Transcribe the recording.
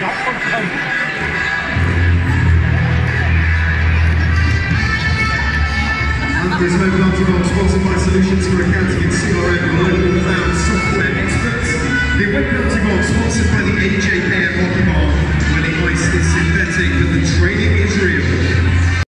not from Cody. This local Artibox sponsored by Solutions for Accounting and CRM global cloud software experts. The web Artibox sponsored by the AJPM Artibox. When it wastes synthetic, but the training is real.